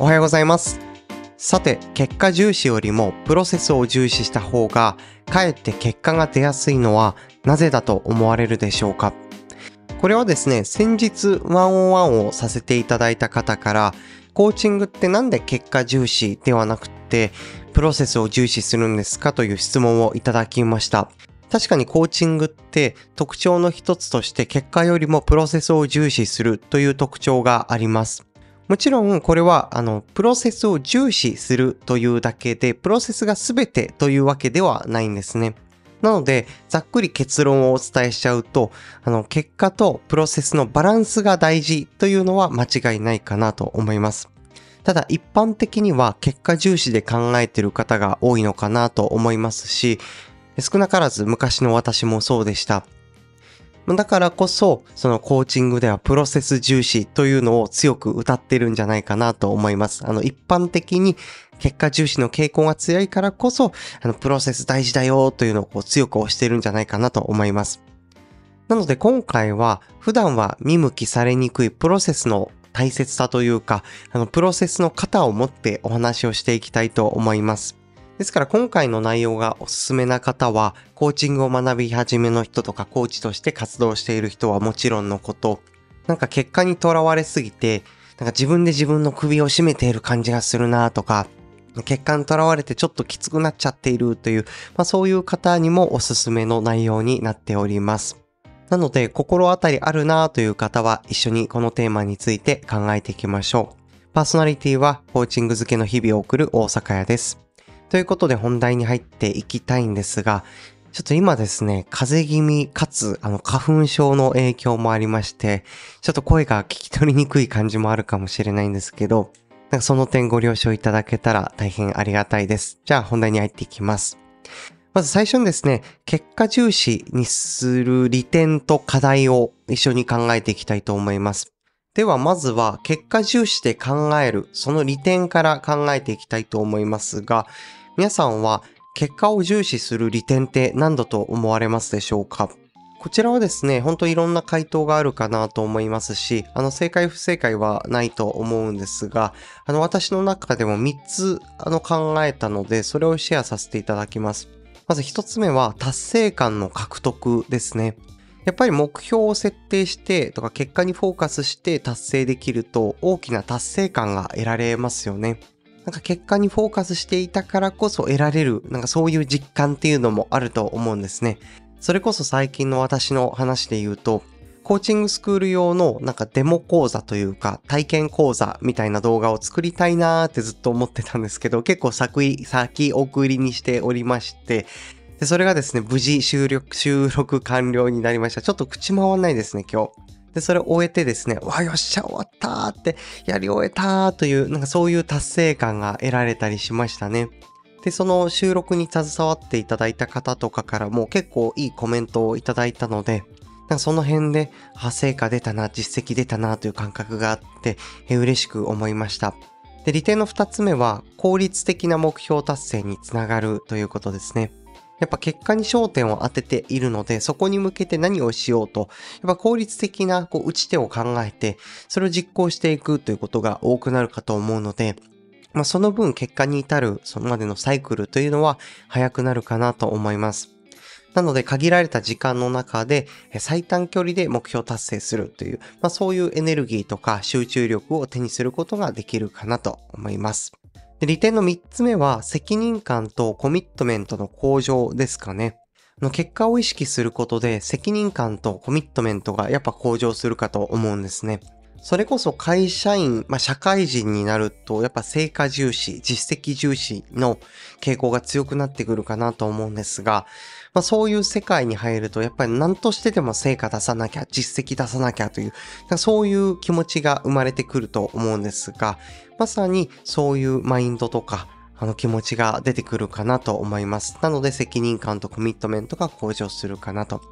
おはようございます。さて、結果重視よりもプロセスを重視した方が、かえって結果が出やすいのはなぜだと思われるでしょうか？これはですね、先日ワンオンワンをさせていただいた方から、コーチングってなんで結果重視ではなくて、プロセスを重視するんですか？という質問をいただきました。確かにコーチングって特徴の一つとして結果よりもプロセスを重視するという特徴があります。もちろんこれはあのプロセスを重視するというだけでプロセスが全てというわけではないんですね。なのでざっくり結論をお伝えしちゃうとあの結果とプロセスのバランスが大事というのは間違いないかなと思います。ただ一般的には結果重視で考えてる方が多いのかなと思いますし少なからず昔の私もそうでした。だからこそ、そのコーチングではプロセス重視というのを強く歌ってるんじゃないかなと思います。あの、一般的に結果重視の傾向が強いからこそ、あの、プロセス大事だよというのをこう強く推してるんじゃないかなと思います。なので今回は、普段は見向きされにくいプロセスの大切さというか、あの、プロセスの型を持ってお話をしていきたいと思います。ですから今回の内容がおすすめな方は、コーチングを学び始めの人とかコーチとして活動している人はもちろんのこと、なんか結果にとらわれすぎて、なんか自分で自分の首を絞めている感じがするなとか、結果にとらわれてちょっときつくなっちゃっているという、まあそういう方にもおすすめの内容になっております。なので、心当たりあるなという方は一緒にこのテーマについて考えていきましょう。パーソナリティはコーチング付けの日々を送る大阪屋です。ということで本題に入っていきたいんですが、ちょっと今ですね、風邪気味かつ、あの、花粉症の影響もありまして、ちょっと声が聞き取りにくい感じもあるかもしれないんですけど、なんかその点ご了承いただけたら大変ありがたいです。じゃあ本題に入っていきます。まず最初にですね、結果重視にする利点と課題を一緒に考えていきたいと思います。ではまずは結果重視で考える、その利点から考えていきたいと思いますが、皆さんは結果を重視する利点って何だと思われますでしょうか？こちらはですね、ほんといろんな回答があるかなと思いますし、あの正解不正解はないと思うんですが、あの私の中でも3つあの考えたので、それをシェアさせていただきます。まず1つ目は達成感の獲得ですね。やっぱり目標を設定してとか結果にフォーカスして達成できると大きな達成感が得られますよね。なんか結果にフォーカスしていたからこそ得られる、なんかそういう実感っていうのもあると思うんですね。それこそ最近の私の話で言うと、コーチングスクール用のなんかデモ講座というか体験講座みたいな動画を作りたいなーってずっと思ってたんですけど、結構先、先送りにしておりまして、で、それがですね、無事収録、収録完了になりました。ちょっと口回んないですね、今日。で、それを終えてですね、わ、よっしゃ、終わったーって、やり終えたーという、なんかそういう達成感が得られたりしましたね。で、その収録に携わっていただいた方とかからも結構いいコメントをいただいたので、なんかその辺で、あ、成果出たな、実績出たなという感覚があって、え嬉しく思いました。で、利点の二つ目は、効率的な目標達成につながるということですね。やっぱ結果に焦点を当てているので、そこに向けて何をしようと、やっぱ効率的なこう打ち手を考えて、それを実行していくということが多くなるかと思うので、まあ、その分結果に至るそのまでのサイクルというのは早くなるかなと思います。なので限られた時間の中で最短距離で目標達成するという、まあ、そういうエネルギーとか集中力を手にすることができるかなと思います。で利点の三つ目は責任感とコミットメントの向上ですかね。の結果を意識することで責任感とコミットメントがやっぱ向上するかと思うんですね。それこそ会社員、まあ、社会人になるとやっぱ成果重視、実績重視の傾向が強くなってくるかなと思うんですが、まあ、そういう世界に入るとやっぱり何としてでも成果出さなきゃ、実績出さなきゃという、そういう気持ちが生まれてくると思うんですが、まさにそういうマインドとか、あの気持ちが出てくるかなと思います。なので責任感とコミットメントが向上するかなと。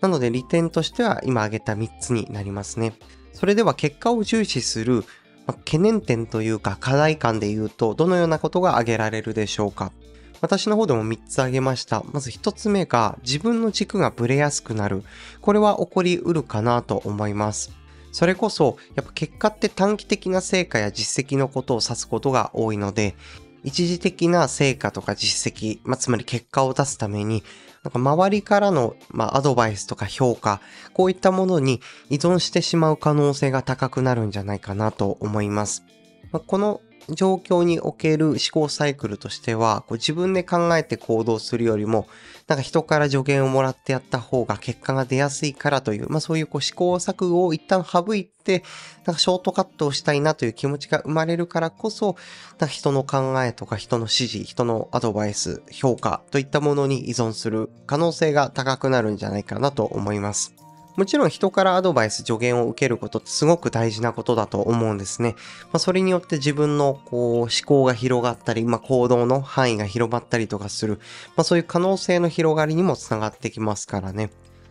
なので利点としては今挙げた3つになりますね。それでは結果を重視する、まあ、懸念点というか課題感で言うとどのようなことが挙げられるでしょうか私の方でも3つ挙げました。まず1つ目が自分の軸がぶれやすくなる。これは起こりうるかなと思います。それこそ、やっぱ結果って短期的な成果や実績のことを指すことが多いので、一時的な成果とか実績、まあ、つまり結果を出すために、なんか周りからの、まあ、アドバイスとか評価、こういったものに依存してしまう可能性が高くなるんじゃないかなと思います。まあ、この状況における思考サイクルとしては、こう自分で考えて行動するよりも、なんか人から助言をもらってやった方が結果が出やすいからという、まあそういうこう試行錯誤を一旦省いて、なんかショートカットをしたいなという気持ちが生まれるからこそ、なんか人の考えとか人の指示、人のアドバイス、評価といったものに依存する可能性が高くなるんじゃないかなと思います。もちろん人からアドバイス、助言を受けることってすごく大事なことだと思うんですね。まあ、それによって自分のこう思考が広がったり、まあ、行動の範囲が広まったりとかする、まあ、そういう可能性の広がりにもつながってきますからね。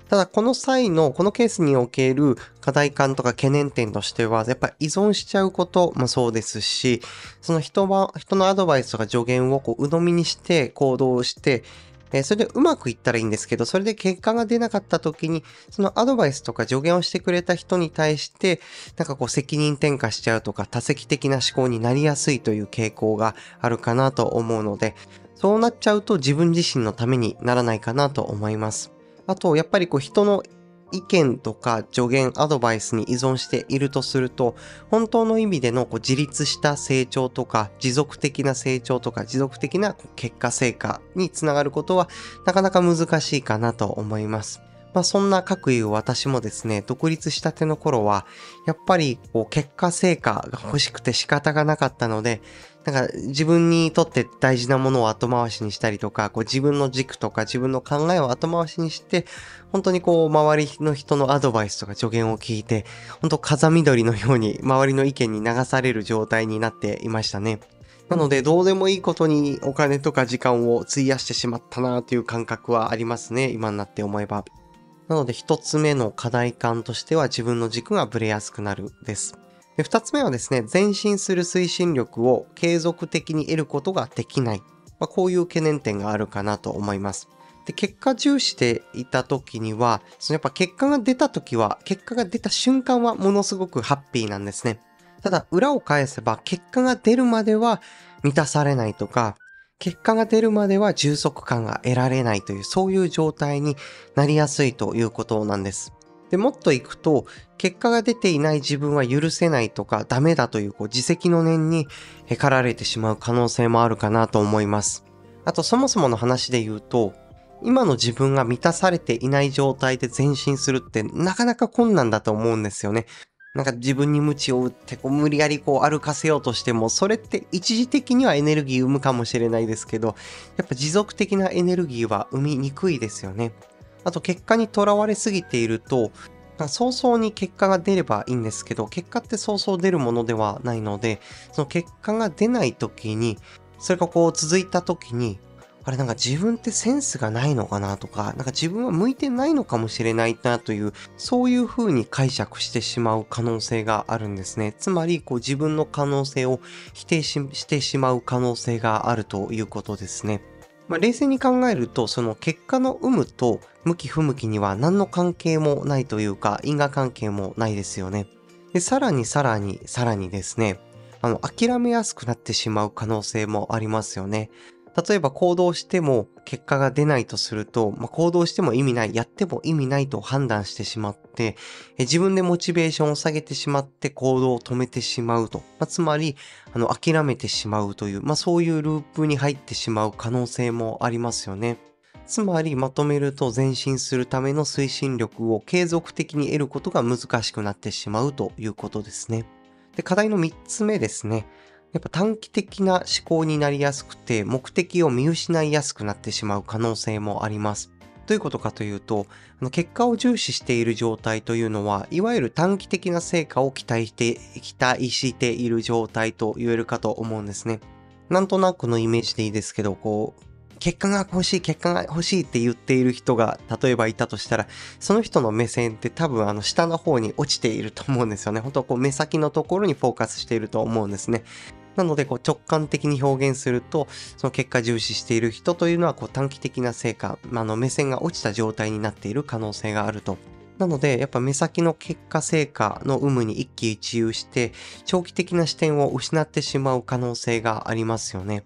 ただこの際の、このケースにおける課題感とか懸念点としては、やっぱ依存しちゃうこともそうですし、その人は、人のアドバイスとか助言をこう鵜呑みにして行動して、え、それでうまくいったらいいんですけど、それで結果が出なかった時に、そのアドバイスとか助言をしてくれた人に対して、なんかこう責任転嫁しちゃうとか多責的な思考になりやすいという傾向があるかなと思うので、そうなっちゃうと自分自身のためにならないかなと思います。あと、やっぱりこう人の意見とか助言、アドバイスに依存しているとすると、本当の意味でのこう自立した成長とか、持続的な成長とか、持続的な結果成果につながることは、なかなか難しいかなと思います。まあそんな各言う私もですね、独立したての頃は、やっぱりこう結果成果が欲しくて仕方がなかったので、なんか自分にとって大事なものを後回しにしたりとか、こう自分の軸とか自分の考えを後回しにして、本当にこう周りの人のアドバイスとか助言を聞いて、本当風緑のように周りの意見に流される状態になっていましたね。なので、どうでもいいことにお金とか時間を費やしてしまったなという感覚はありますね。今になって思えば。なので一つ目の課題感としては自分の軸がブレやすくなるです。で二つ目はですね、前進する推進力を継続的に得ることができない。まあ、こういう懸念点があるかなと思います。で、結果重視していた時には、そのやっぱ結果が出た時は、結果が出た瞬間はものすごくハッピーなんですね。ただ、裏を返せば、結果が出るまでは満たされないとか、結果が出るまでは充足感が得られないという、そういう状態になりやすいということなんです。で、もっといくと、結果が出ていない自分は許せないとか、ダメだというこう自責の念に駆られてしまう可能性もあるかなと思います。あと、そもそもの話で言うと、今の自分が満たされていない状態で前進するってなかなか困難だと思うんですよね。なんか自分に鞭を打ってこう無理やりこう歩かせようとしても、それって一時的にはエネルギー生むかもしれないですけど、やっぱ持続的なエネルギーは生みにくいですよね。あと結果にとらわれすぎていると、早々に結果が出ればいいんですけど、結果って早々出るものではないので、その結果が出ない時に、それがこう続いた時に、あれなんか自分ってセンスがないのかなとか、なんか自分は向いてないのかもしれないなという、そういう風に解釈してしまう可能性があるんですね。つまり、こう自分の可能性を否定してしまう可能性があるということですね。まあ、冷静に考えると、その結果の有無と向き不向きには何の関係もないというか、因果関係もないですよね。で、さらにさらにさらにですね、あの、諦めやすくなってしまう可能性もありますよね。例えば行動しても結果が出ないとすると、まあ、行動しても意味ない、やっても意味ないと判断してしまって、自分でモチベーションを下げてしまって行動を止めてしまうと。まあ、つまり、あの、諦めてしまうという、まあ、そういうループに入ってしまう可能性もありますよね。つまりまとめると前進するための推進力を継続的に得ることが難しくなってしまうということですね。で、課題の3つ目ですね。やっぱ短期的な思考になりやすくて、目的を見失いやすくなってしまう可能性もあります。どういうことかというと、結果を重視している状態というのは、いわゆる短期的な成果を期待して、期待している状態と言えるかと思うんですね。なんとなくのイメージでいいですけど、こう、結果が欲しい、結果が欲しいって言っている人が、例えばいたとしたら、その人の目線って多分あの下の方に落ちていると思うんですよね。本当こう目先のところにフォーカスしていると思うんですね。なので、こう直感的に表現すると、その結果重視している人というのは、こう短期的な成果、まあ、の目線が落ちた状態になっている可能性があるとなので、やっぱ目先の結果成果の有無に一喜一憂して、長期的な視点を失ってしまう可能性がありますよね。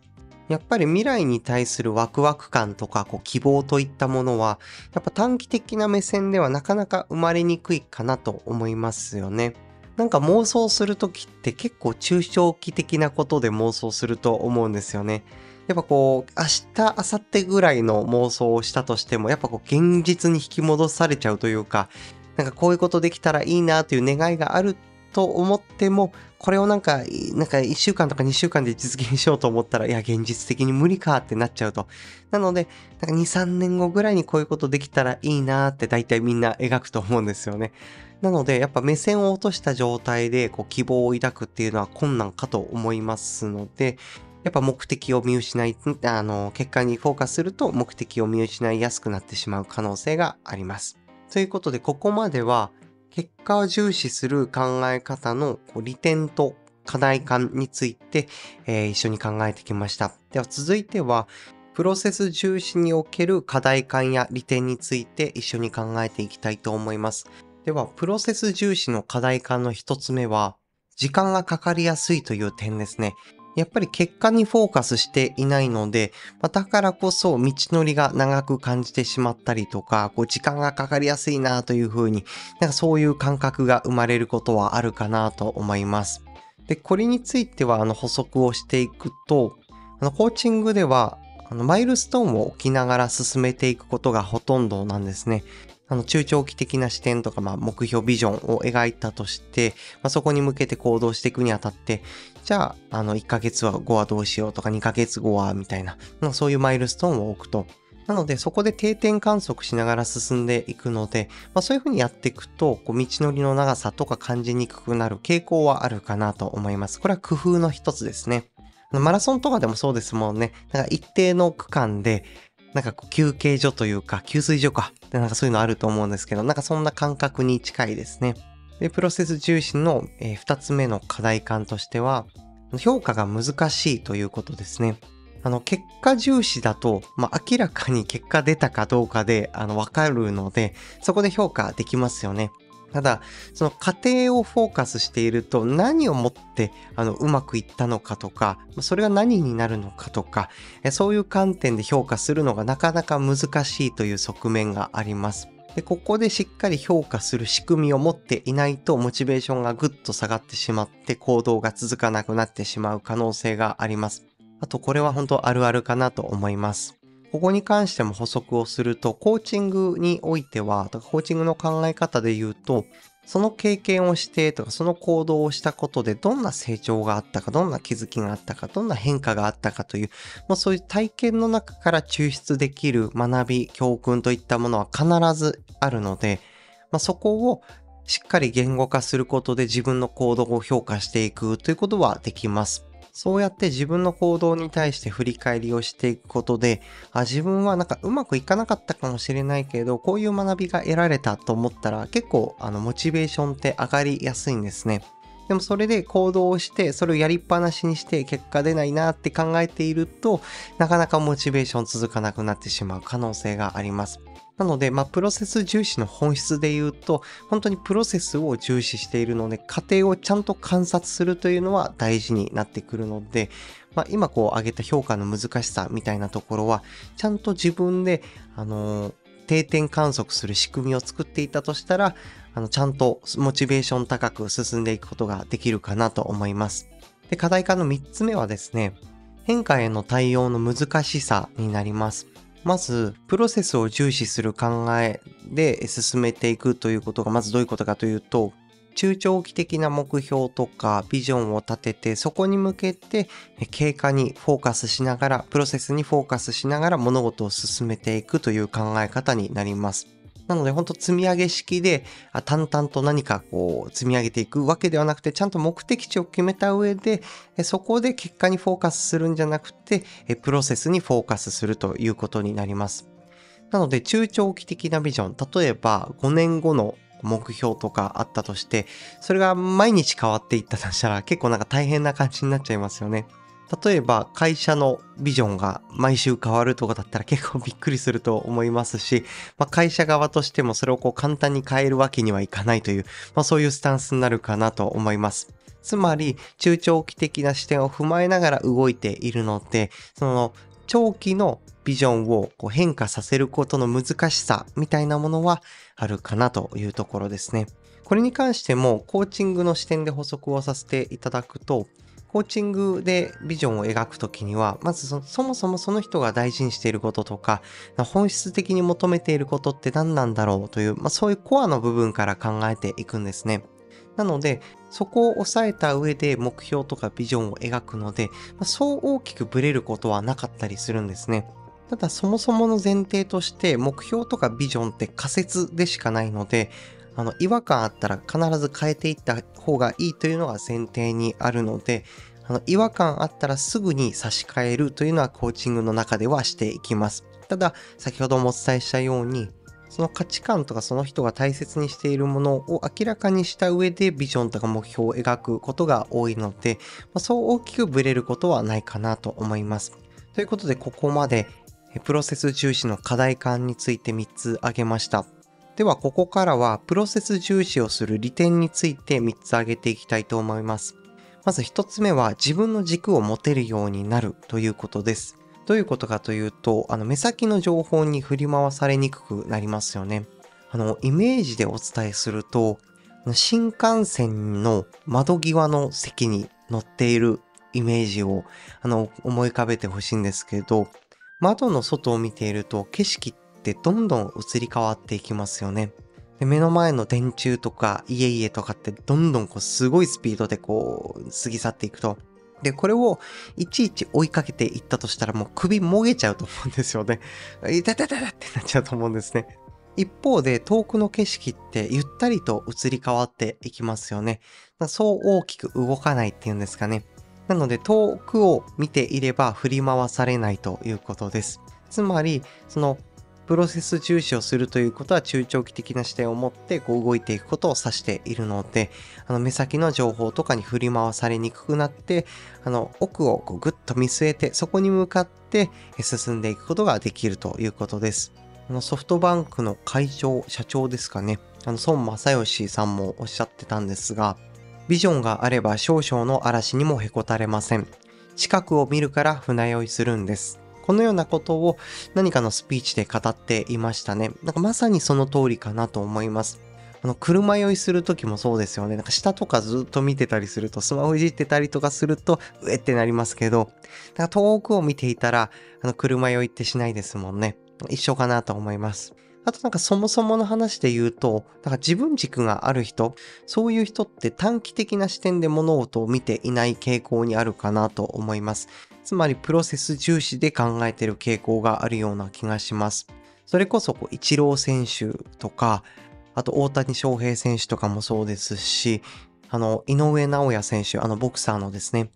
やっぱり未来に対するワクワク感とかこう希望といったものは、やっぱ短期的な目線ではなかなか生まれにくいかなと思いますよね。なんか妄想するときって結構抽象期的なことで妄想すると思うんですよね。やっぱこう、明日、明後日ぐらいの妄想をしたとしても、やっぱこう、現実に引き戻されちゃうというか、なんかこういうことできたらいいなという願いがあると思っても、これをなんか、なんか1週間とか2週間で実現しようと思ったら、いや、現実的に無理かってなっちゃうと。なので、なんか2、3年後ぐらいにこういうことできたらいいなって大体みんな描くと思うんですよね。なので、やっぱ目線を落とした状態でこう希望を抱くっていうのは困難かと思いますので、やっぱ目的を見失い、あの、結果にフォーカスすると目的を見失いやすくなってしまう可能性があります。ということで、ここまでは結果を重視する考え方のこう利点と課題感について、えー、一緒に考えてきました。では続いては、プロセス重視における課題感や利点について一緒に考えていきたいと思います。では、プロセス重視の課題感の一つ目は、時間がかかりやすいという点ですね。やっぱり結果にフォーカスしていないので、ま、だからこそ道のりが長く感じてしまったりとか、こう時間がかかりやすいなというふうに、なんかそういう感覚が生まれることはあるかなと思います。で、これについてはあの補足をしていくと、あのコーチングではあのマイルストーンを置きながら進めていくことがほとんどなんですね。あの中長期的な視点とか、まあ、目標ビジョンを描いたとして、まあ、そこに向けて行動していくにあたって、じゃあ、あの、1ヶ月後はどうしようとか、2ヶ月後は、みたいな、まあ、そういうマイルストーンを置くと。なので、そこで定点観測しながら進んでいくので、まあ、そういうふうにやっていくと、こう道のりの長さとか感じにくくなる傾向はあるかなと思います。これは工夫の一つですね。マラソンとかでもそうですもんね。なんか一定の区間で、なんかこう休憩所というか、給水所か。なんかそういうのあると思うんですけど、なんかそんな感覚に近いですね。で、プロセス重視の、えー、2つ目の課題感としては、評価が難しいということですね。あの、結果重視だと、まあ、明らかに結果出たかどうかで、あの、わかるので、そこで評価できますよね。ただ、その過程をフォーカスしていると何をもってあのうまくいったのかとか、それが何になるのかとか、そういう観点で評価するのがなかなか難しいという側面があります。で、ここでしっかり評価する仕組みを持っていないとモチベーションがぐっと下がってしまって行動が続かなくなってしまう可能性があります。あとこれは本当あるあるかなと思います。ここに関しても補足をすると、コーチングにおいては、コーチングの考え方で言うと、その経験をしてとか、その行動をしたことでどんな成長があったか、どんな気づきがあったか、どんな変化があったかという、もうそういう体験の中から抽出できる学び、教訓といったものは必ずあるので、まあ、そこをしっかり言語化することで自分の行動を評価していくということはできます。そうやって自分の行動に対して振り返りをしていくことで、あ自分はなんかうまくいかなかったかもしれないけど、こういう学びが得られたと思ったら結構あのモチベーションって上がりやすいんですね。でもそれで行動をして、それをやりっぱなしにして結果出ないなって考えていると、なかなかモチベーション続かなくなってしまう可能性があります。なので、まあ、プロセス重視の本質で言うと、本当にプロセスを重視しているので、過程をちゃんと観察するというのは大事になってくるので、まあ、今こう挙げた評価の難しさみたいなところは、ちゃんと自分で、あのー、定点観測する仕組みを作っていたとしたら、あの、ちゃんとモチベーション高く進んでいくことができるかなと思います。で、課題化の3つ目はですね、変化への対応の難しさになります。まず、プロセスを重視する考えで進めていくということが、まずどういうことかというと、中長期的な目標とかビジョンを立てて、そこに向けて経過にフォーカスしながら、プロセスにフォーカスしながら物事を進めていくという考え方になります。なので本当積み上げ式で淡々と何かこう積み上げていくわけではなくてちゃんと目的地を決めた上でそこで結果にフォーカスするんじゃなくてプロセスにフォーカスするということになります。なので中長期的なビジョン、例えば5年後の目標とかあったとして、それが毎日変わっていったとしたら結構なんか大変な感じになっちゃいますよね。例えば会社のビジョンが毎週変わるとかだったら結構びっくりすると思いますし、まあ、会社側としてもそれをこう簡単に変えるわけにはいかないという、まあ、そういうスタンスになるかなと思います。つまり中長期的な視点を踏まえながら動いているので、その長期のビジョンをこう変化させることの難しさみたいなものはあるかなというところですね。これに関してもコーチングの視点で補足をさせていただくと、コーチングでビジョンを描くときには、まずそもそもその人が大事にしていることとか、本質的に求めていることって何なんだろうという、まあ、そういうコアの部分から考えていくんですね。なので、そこを抑えた上で目標とかビジョンを描くので、まあ、そう大きくブレることはなかったりするんですね。ただそもそもの前提として目標とかビジョンって仮説でしかないので、あの違和感あったら必ず変えていった方がいいというのが前提にあるので、あの違和感あったらすぐに差し替えるというのはコーチングの中ではしていきます。ただ、先ほどもお伝えしたように、その価値観とかその人が大切にしているものを明らかにした上でビジョンとか目標を描くことが多いので、ま、そう大きくブレることはないかなと思います。ということで、ここまでプロセス重視の課題感について3つ挙げました。ではここからはプロセス重視をする利点について3つ挙げていきたいと思います。まず1つ目は自分の軸を持てるようになるということです。どういうことかというと、あの目先の情報に振り回されにくくなりますよね。あの、イメージでお伝えすると、新幹線の窓際の席に乗っているイメージをあの思い浮かべてほしいんですけど、窓の外を見ていると景色ってどんどん移り変わっていきますよね。で目の前の電柱とか家々とかってどんどんこうすごいスピードでこう過ぎ去っていくと。で、これをいちいち追いかけていったとしたらもう首もげちゃうと思うんですよね。いたたたたってなっちゃうと思うんですね。一方で遠くの景色ってゆったりと移り変わっていきますよね。そう大きく動かないっていうんですかね。なので遠くを見ていれば振り回されないということです。つまり、そのプロセス重視をするということは中長期的な視点を持ってこう動いていくことを指しているので、あの目先の情報とかに振り回されにくくなって、あの奥をこうぐっと見据えて、そこに向かって進んでいくことができるということです。あのソフトバンクの会長、社長ですかね。あの孫正義さんもおっしゃってたんですが、ビジョンがあれば少々の嵐にもへこたれません。近くを見るから船酔いするんです。このようなことを何かのスピーチで語っていましたね。なんかまさにその通りかなと思います。あの、車酔いする時もそうですよね。なんか下とかずっと見てたりすると、スマホいじってたりとかすると、うえってなりますけど、なんか遠くを見ていたら、あの、車酔いってしないですもんね。一緒かなと思います。あとなんかそもそもの話で言うと、なんか自分軸がある人、そういう人って短期的な視点で物事を見ていない傾向にあるかなと思います。つまりプロセス重視で考えている傾向があるような気がします。それこそこう、イチロー選手とか、あと大谷翔平選手とかもそうですし、あの、井上尚弥選手、あのボクサーのですね、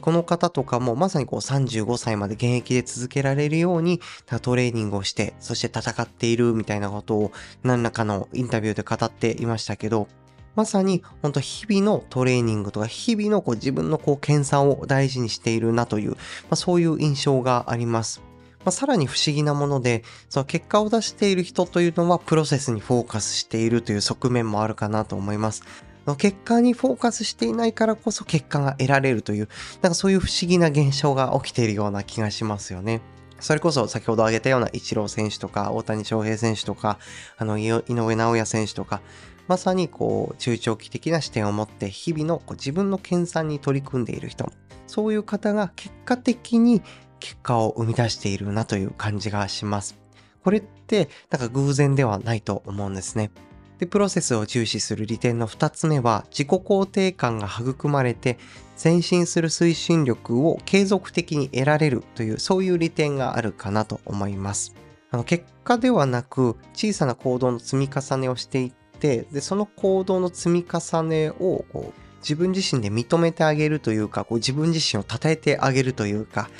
この方とかもまさにこう35歳まで現役で続けられるようにトレーニングをして、そして戦っているみたいなことを何らかのインタビューで語っていましたけど、まさに本当日々のトレーニングとか日々のこう自分のこう研鑽を大事にしているなという、まあ、そういう印象があります。まあ、さらに不思議なもので、その結果を出している人というのはプロセスにフォーカスしているという側面もあるかなと思います。結果にフォーカスしていないからこそ結果が得られるという、なんかそういう不思議な現象が起きているような気がしますよね。それこそ先ほど挙げたようなイチロー選手とか大谷翔平選手とか、あの井上尚弥選手とか、まさにこう中長期的な視点を持って日々のこう自分の研鑽に取り組んでいる人そういう方が結果的に結果を生み出しているなという感じがします。これってなんか偶然ではないと思うんですね。で、プロセスを重視する利点の2つ目は自己肯定感が育まれて前進する推進力を継続的に得られるというそういう利点があるかなと思います。あの結果ではなく小さな行動の積み重ねをしていってでその行動の積み重ねをこう自分自身で認めてあげるというかこう自分自身を称えてあげるというか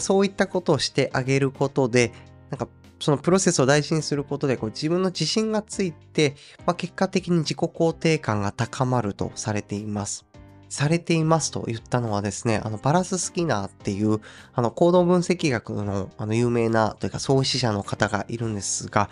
そういったことをしてあげることでなんかそのプロセスを大事にすることでこう自分の自信がついて、まあ、結果的に自己肯定感が高まるとされています。されていますと言ったのはですね、あの、バラス・スキナーっていう、あの、行動分析学の、あの、有名なというか創始者の方がいるんですが、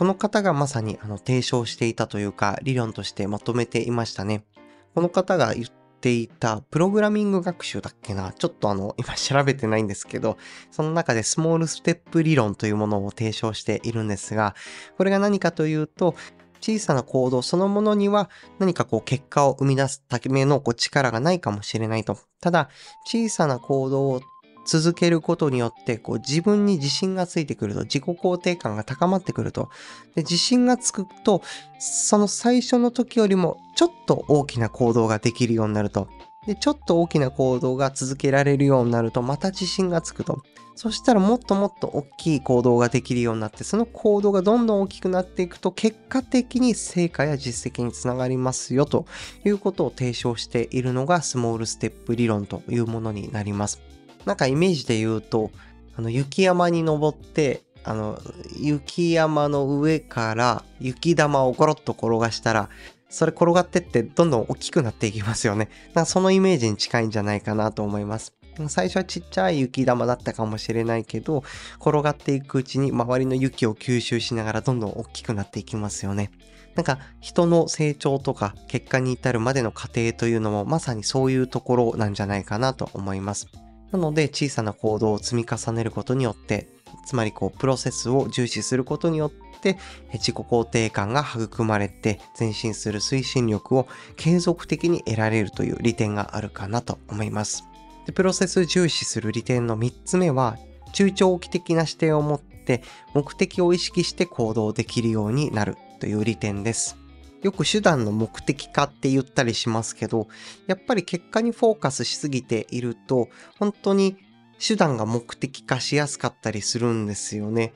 この方がまさに、あの、提唱していたというか、理論としてまとめていましたね。この方が言っていたプログラミング学習だっけなちょっとあの、今調べてないんですけど、その中でスモールステップ理論というものを提唱しているんですが、これが何かというと、小さな行動そのものには何かこう結果を生み出すためのこう力がないかもしれないと。ただ、小さな行動を続けることによってこう自分に自信がついてくると自己肯定感が高まってくると。で自信がつくとその最初の時よりもちょっと大きな行動ができるようになると。でちょっと大きな行動が続けられるようになるとまた自信がつくと。そしたらもっともっと大きい行動ができるようになってその行動がどんどん大きくなっていくと結果的に成果や実績につながりますよということを提唱しているのがスモールステップ理論というものになります。なんかイメージで言うと、あの雪山に登って、あの雪山の上から雪玉をゴロッと転がしたら、それ転がってってどんどん大きくなっていきますよね。なんかそのイメージに近いんじゃないかなと思います。最初はちっちゃい雪玉だったかもしれないけど、転がっていくうちに周りの雪を吸収しながらどんどん大きくなっていきますよね。なんか人の成長とか結果に至るまでの過程というのもまさにそういうところなんじゃないかなと思います。なので小さな行動を積み重ねることによって、つまりこうプロセスを重視することによって自己肯定感が育まれて前進する推進力を継続的に得られるという利点があるかなと思います。でプロセス重視する利点の3つ目は中長期的な視点を持って目的を意識して行動できるようになるという利点です。よく手段の目的化って言ったりしますけど、やっぱり結果にフォーカスしすぎていると、本当に手段が目的化しやすかったりするんですよね。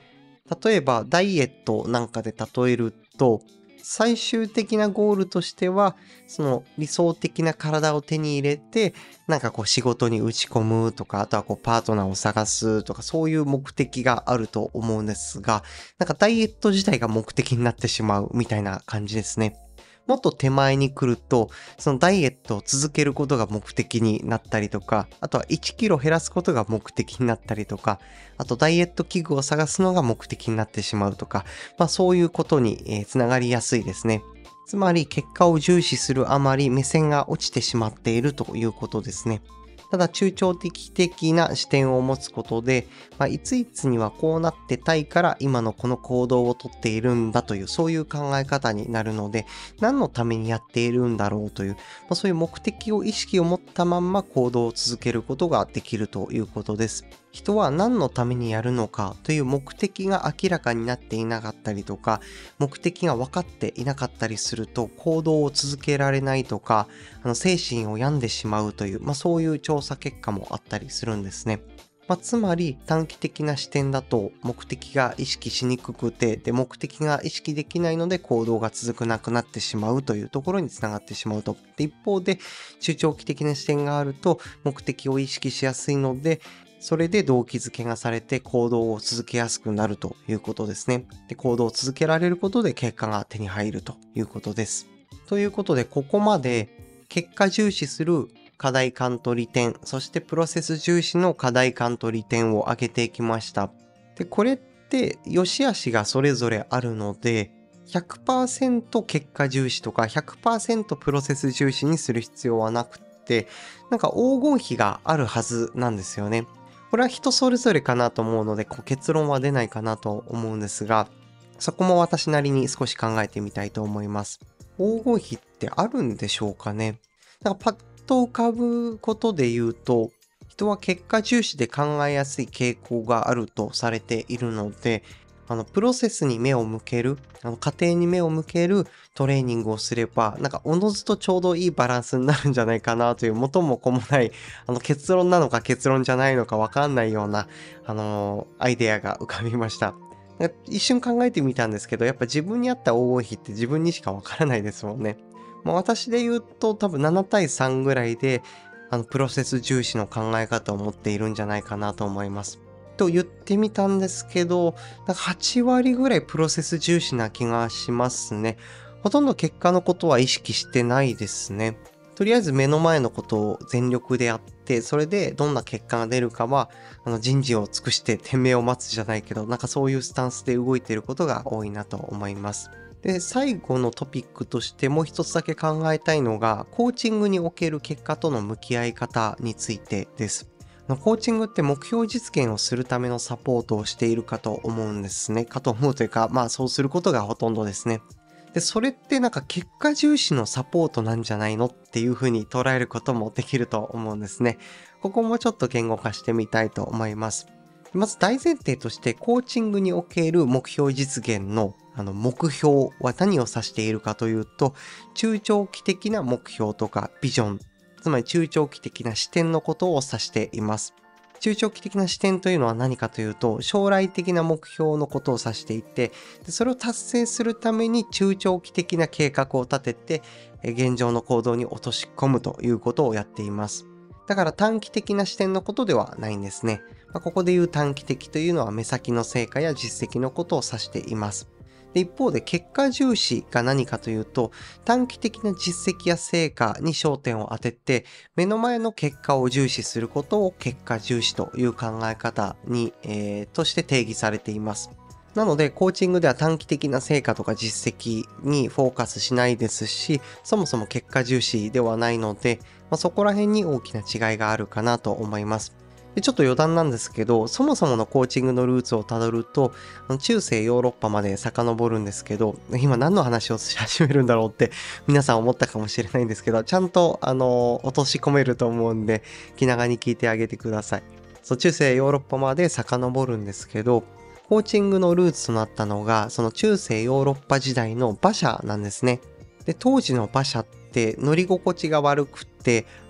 例えば、ダイエットなんかで例えると、最終的なゴールとしては、その理想的な体を手に入れて、なんかこう仕事に打ち込むとか、あとはこうパートナーを探すとか、そういう目的があると思うんですが、なんかダイエット自体が目的になってしまうみたいな感じですね。もっと手前に来ると、そのダイエットを続けることが目的になったりとか、あとは1キロ減らすことが目的になったりとか、あとダイエット器具を探すのが目的になってしまうとか、まあそういうことに、えー、つながりやすいですね。つまり結果を重視するあまり目線が落ちてしまっているということですね。ただ中長期的な視点を持つことで、まあ、いついつにはこうなってたいから今のこの行動をとっているんだというそういう考え方になるので何のためにやっているんだろうという、まあ、そういう目的を意識を持ったまんま行動を続けることができるということです。人は何のためにやるのかという目的が明らかになっていなかったりとか目的が分かっていなかったりすると行動を続けられないとかあの精神を病んでしまうという、まあ、そういう調査結果もあったりするんですね。まあ、つまり短期的な視点だと目的が意識しにくくてで目的が意識できないので行動が続くなくなってしまうというところにつながってしまうとで一方で中長期的な視点があると目的を意識しやすいのでそれで動機づけがされて行動を続けやすくなるということですね。で行動を続けられることで結果が手に入るということです。ということで、ここまで結果重視する課題感と利点、そしてプロセス重視の課題感と利点を挙げていきました。で、これって良し悪しがそれぞれあるので、100%結果重視とか100%プロセス重視にする必要はなくて、なんか黄金比があるはずなんですよね。これは人それぞれかなと思うので、こう結論は出ないかなと思うんですが、そこも私なりに少し考えてみたいと思います。黄金比ってあるんでしょうかねなんかパッと浮かぶことで言うと、人は結果重視で考えやすい傾向があるとされているので、あの、プロセスに目を向ける、あの、過程に目を向けるトレーニングをすれば、なんか、おのずとちょうどいいバランスになるんじゃないかなという、元も子もない、あの、結論なのか結論じゃないのかわかんないような、あの、アイデアが浮かびました。一瞬考えてみたんですけど、やっぱ自分に合った黄金比って自分にしかわからないですもんね。まあ、私で言うと多分7対3ぐらいで、あの、プロセス重視の考え方を持っているんじゃないかなと思います。と言ってみたんですけど、なんか8割ぐらいプロセス重視な気がしますね。ほとんど結果のことは意識してないですね。とりあえず目の前のことを全力でやって、それでどんな結果が出るかは、あの人事を尽くして天命を待つじゃないけど、なんかそういうスタンスで動いていることが多いなと思います。で、最後のトピックとしてもう一つだけ考えたいのが、コーチングにおける結果との向き合い方についてです。コーチングって目標実現をするためのサポートをしているかと思うんですね。かと思うというか、まあそうすることがほとんどですね。で、それってなんか結果重視のサポートなんじゃないのっていうふうに捉えることもできると思うんですね。ここもちょっと言語化してみたいと思います。まず大前提としてコーチングにおける目標実現のあの目標は何を指しているかというと、中長期的な目標とかビジョン、つまり中長期的な視点のことを指しています。中長期的な視点というのは何かというと、将来的な目標のことを指していて、それを達成するために中長期的な計画を立てて、現状の行動に落とし込むということをやっています。だから短期的な視点のことではないんですね。ま、ここで言う短期的というのは目先の成果や実績のことを指しています。で一方で結果重視が何かというと短期的な実績や成果に焦点を当てて目の前の結果を重視することを結果重視という考え方に、えー、として定義されています。なので、コーチングでは短期的な成果とか実績にフォーカスしないですし、そもそも結果重視ではないので、まあ、そこら辺に大きな違いがあるかなと思います。でちょっと余談なんですけど、そもそものコーチングのルーツをたどると、中世ヨーロッパまで遡るんですけど、今何の話をし始めるんだろうって皆さん思ったかもしれないんですけど、ちゃんと、あの、落とし込めると思うんで、気長に聞いてあげてください。そう、中世ヨーロッパまで遡るんですけど、コーチングのルーツとなったのが、その中世ヨーロッパ時代の馬車なんですね。で、当時の馬車って乗り心地が悪くて、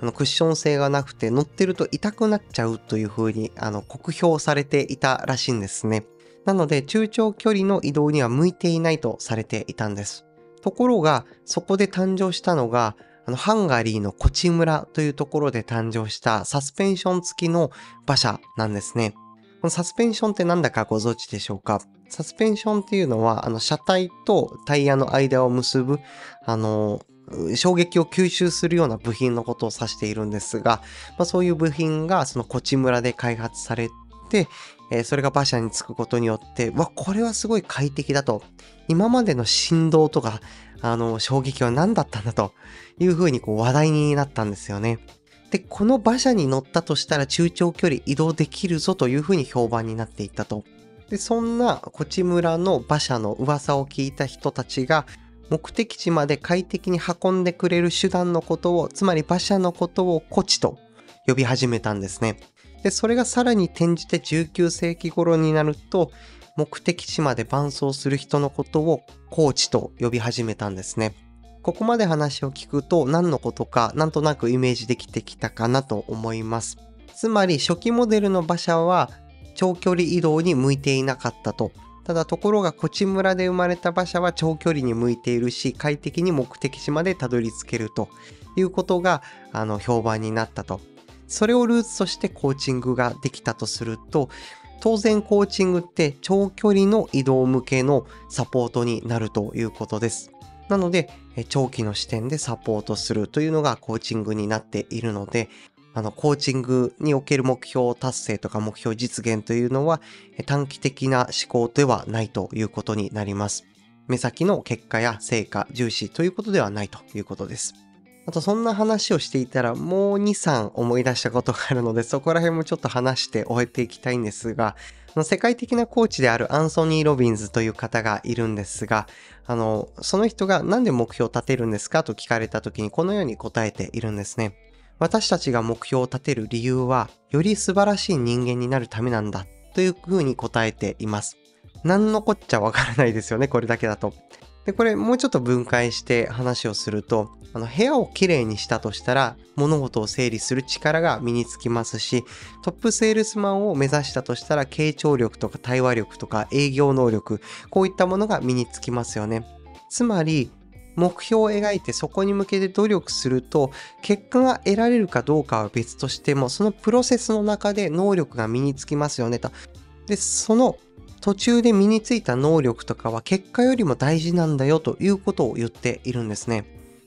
あのクッション性がなくて乗ってると痛くなっちゃうという風にあの酷評されていたらしいんですね。なので中長距離の移動には向いていないとされていたんです。ところが、そこで誕生したのが、あの、ハンガリーのコチ村というところで誕生したサスペンション付きの馬車なんですね。このサスペンションって何だかご存知でしょうか？サスペンションっていうのは、あの、車体とタイヤの間を結ぶ、あの、衝撃を吸収するような部品のことを指しているんですが、まあ、そういう部品がそのコチ村で開発されて、えー、それが馬車につくことによって、わ、これはすごい快適だと。今までの振動とか、あの、衝撃は何だったんだというふうにこう話題になったんですよね。で、この馬車に乗ったとしたら中長距離移動できるぞというふうに評判になっていったと。で、そんなコチ村の馬車の噂を聞いた人たちが、目的地まで快適に運んでくれる手段のことを、つまり馬車のことをコチと呼び始めたんですね。で、それがさらに転じて19世紀頃になると、目的地まで伴走する人のことをコーチと呼び始めたんですね。ここまで話を聞くと何のことかなんとなくイメージできてきたかなと思います。つまり初期モデルの馬車は長距離移動に向いていなかったと。ただところがコチ村で生まれた馬車は長距離に向いているし快適に目的地までたどり着けるということがあの評判になったと。それをルーツとしてコーチングができたとすると当然コーチングって長距離の移動向けのサポートになるということです。なので、長期の視点でサポートするというのがコーチングになっているので、あの、コーチングにおける目標達成とか目標実現というのは短期的な思考ではないということになります。目先の結果や成果重視ということではないということです。あとそんな話をしていたらもう2、3思い出したことがあるのでそこら辺もちょっと話して終えていきたいんですが、世界的なコーチであるアンソニー・ロビンズという方がいるんですが、あの、その人が何で目標を立てるんですかと聞かれた時にこのように答えているんですね。私たちが目標を立てる理由は、より素晴らしい人間になるためなんだというふうに答えています。何のこっちゃわからないですよね、これだけだと。で、これもうちょっと分解して話をすると、あの部屋をきれいにしたとしたら物事を整理する力が身につきますし、トップセールスマンを目指したとしたら傾聴力とか対話力とか営業能力、こういったものが身につきますよね。つまり、目標を描いてそこに向けて努力すると結果が得られるかどうかは別としてもそのプロセスの中で能力が身につきますよねと。で、その途中で身についた能力とかは結果よりも大事なんだよということを言っているんですね。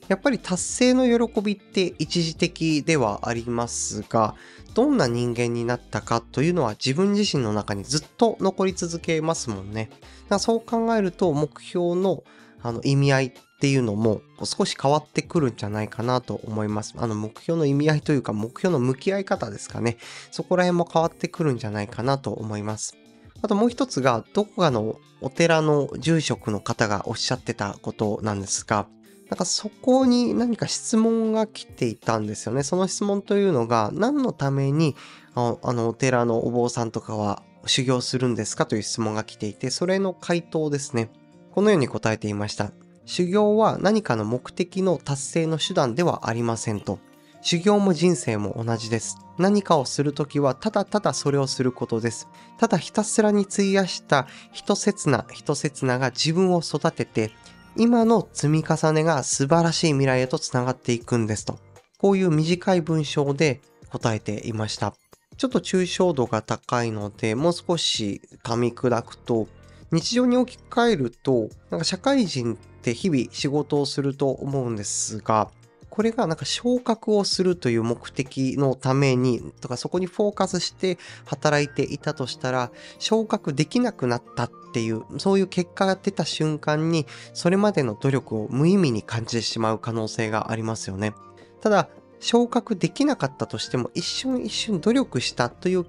やっぱり達成の喜びって一時的ではありますが、どんな人間になったかというのは自分自身の中にずっと残り続けますもんね。だからそう考えると目標のあの意味合いっていうのも少し変わってくるんじゃないかなと思います。あの目標の意味合いというか目標の向き合い方ですかね。そこら辺も変わってくるんじゃないかなと思います。あともう一つがどこかのお寺の住職の方がおっしゃってたことなんですが、なんかそこに何か質問が来ていたんですよね。その質問というのが何のためにあのお寺のお坊さんとかは修行するんですかという質問が来ていて、それの回答ですね。このように答えていました。修行は何かの目的の達成の手段ではありませんと。修行も人生も同じです。何かをするときはただただそれをすることです。ただひたすらに費やした一刹那一刹那が自分を育てて今の積み重ねが素晴らしい未来へとつながっていくんですと。こういう短い文章で答えていました。ちょっと抽象度が高いので、もう少し噛み砕くと、日常に置き換えると、なんか社会人って日々仕事をすると思うんですが、これがなんか昇格をするという目的のためにとかそこにフォーカスして働いていたとしたら昇格できなくなったっていうそういう結果が出た瞬間にそれまでの努力を無意味に感じてしまう可能性がありますよね。ただ昇格できなかったとしても一瞬一瞬努力したという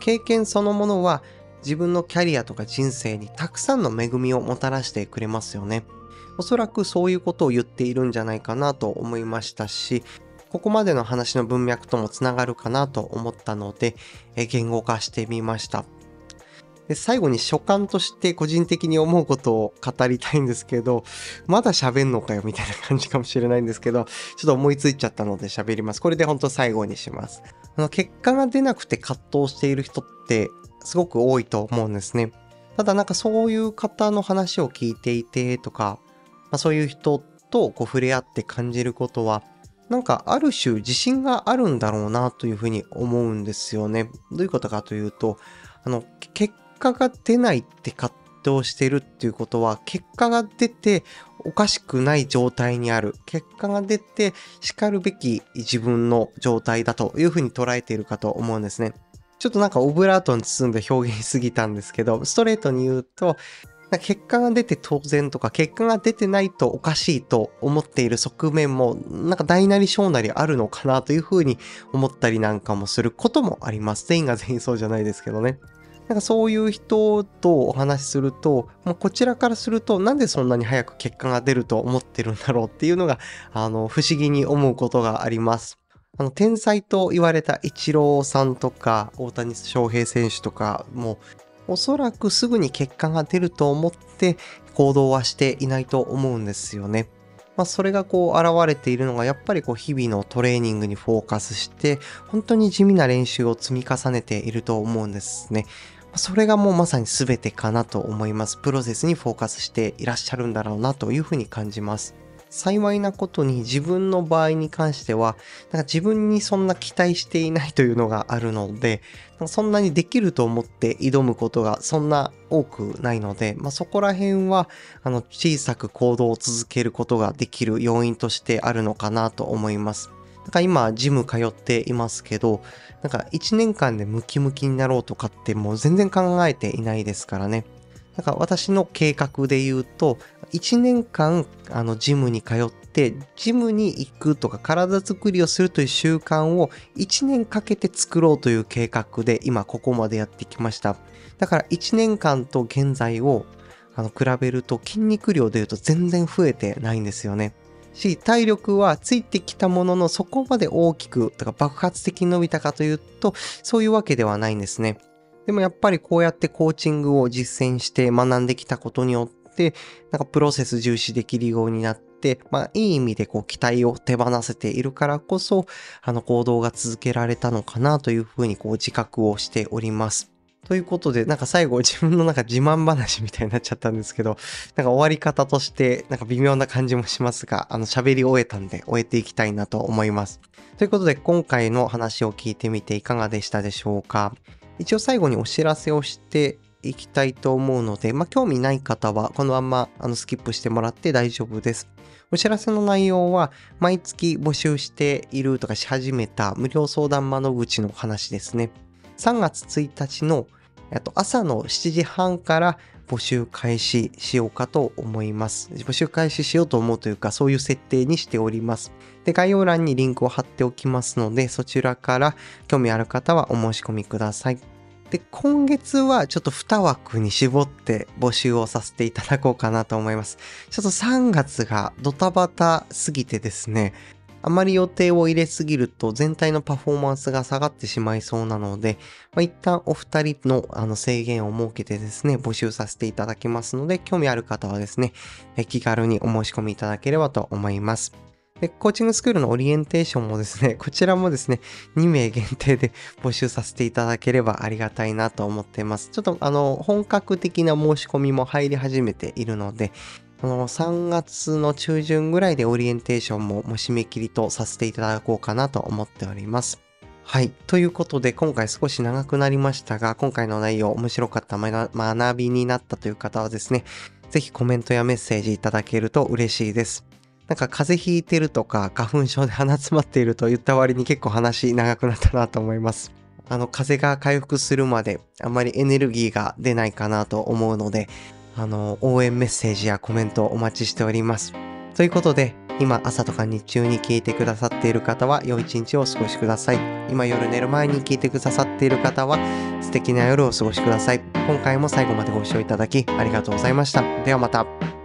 経験そのものは自分のキャリアとか人生にたくさんの恵みをもたらしてくれますよね。おそらくそういうことを言っているんじゃないかなと思いましたし、ここまでの話の文脈ともつながるかなと思ったので、言語化してみました。で最後に所感として個人的に思うことを語りたいんですけど、まだ喋んのかよみたいな感じかもしれないんですけど、ちょっと思いついちゃったので喋ります。これで本当最後にします。あの結果が出なくて葛藤している人ってすごく多いと思うんですね。ただなんかそういう方の話を聞いていてとか、まあ、そういう人とこう触れ合って感じることは、なんかある種自信があるんだろうなというふうに思うんですよね。どういうことかというと、あの、結果が出ないって葛藤してるっていうことは、結果が出ておかしくない状態にある。結果が出て叱るべき自分の状態だというふうに捉えているかと思うんですね。ちょっとなんかオブラートに包んで表現しすぎたんですけど、ストレートに言うと、結果が出て当然とか、結果が出てないとおかしいと思っている側面も、なんか大なり小なりあるのかなというふうに思ったりなんかもすることもあります。全員が全員そうじゃないですけどね。なんかそういう人とお話しすると、もうこちらからすると、なんでそんなに早く結果が出ると思ってるんだろうっていうのが、あの、不思議に思うことがあります。あの、天才と言われたイチローさんとか、大谷翔平選手とかも、おそらくすぐに結果が出ると思って行動はしていないと思うんですよね。まあ、それがこう現れているのがやっぱりこう日々のトレーニングにフォーカスして本当に地味な練習を積み重ねていると思うんですね。それがもうまさに全てかなと思います。プロセスにフォーカスしていらっしゃるんだろうなというふうに感じます。幸いなことに自分の場合に関しては、なんか自分にそんな期待していないというのがあるので、そんなにできると思って挑むことがそんな多くないので、まあ、そこら辺は、あの、小さく行動を続けることができる要因としてあるのかなと思います。なんか今、ジム通っていますけど、なんか1年間でムキムキになろうとかってもう全然考えていないですからね。なんか私の計画で言うと、1年間、あの、ジムに通って、ジムに行くとか体作りをするという習慣を1年かけて作ろうという計画で今ここまでやってきました。だから1年間と現在をあの比べると筋肉量で言うと全然増えてないんですよね。し、体力はついてきたもののそこまで大きくとか爆発的に伸びたかというとそういうわけではないんですね。でもやっぱりこうやってコーチングを実践して学んできたことによって、なんかプロセス重視できるようになって、まあいい意味でこう期待を手放せているからこそ、あの行動が続けられたのかなというふうにこう自覚をしております。ということで、なんか最後自分のなんか自慢話みたいになっちゃったんですけど、なんか終わり方としてなんか微妙な感じもしますが、あの喋り終えたんで終えていきたいなと思います。ということで今回の話を聞いてみていかがでしたでしょうか？一応最後にお知らせをしていきたいと思うので、まあ、興味ない方はこのままあのスキップしてもらって大丈夫です。お知らせの内容は毎月募集しているとかし始めた無料相談窓口の話ですね。3月1日のと朝の7時半から募集開始しようかと思います。募集開始しようと思うというか、そういう設定にしております。で、概要欄にリンクを貼っておきますので、そちらから興味ある方はお申し込みください。で、今月はちょっと2枠に絞って募集をさせていただこうかなと思います。ちょっと3月がドタバタすぎてですね、あまり予定を入れすぎると全体のパフォーマンスが下がってしまいそうなので、まあ、一旦お二人のあの制限を設けてですね、募集させていただきますので、興味ある方はですね、気軽にお申し込みいただければと思います。で、コーチングスクールのオリエンテーションもですね、こちらもですね、2名限定で募集させていただければありがたいなと思っています。ちょっとあの、本格的な申し込みも入り始めているので、この3月の中旬ぐらいでオリエンテーションももう締め切りとさせていただこうかなと思っております。はい。ということで、今回少し長くなりましたが、今回の内容面白かった学びになったという方はですね、ぜひコメントやメッセージいただけると嬉しいです。なんか風邪ひいてるとか、花粉症で鼻詰まっていると言った割に結構話長くなったなと思います。あの、風邪が回復するまであんまりエネルギーが出ないかなと思うので、あの、応援メッセージやコメントお待ちしております。ということで、今朝とか日中に聞いてくださっている方は良い一日をお過ごしください。今夜寝る前に聞いてくださっている方は素敵な夜をお過ごしください。今回も最後までご視聴いただきありがとうございました。ではまた。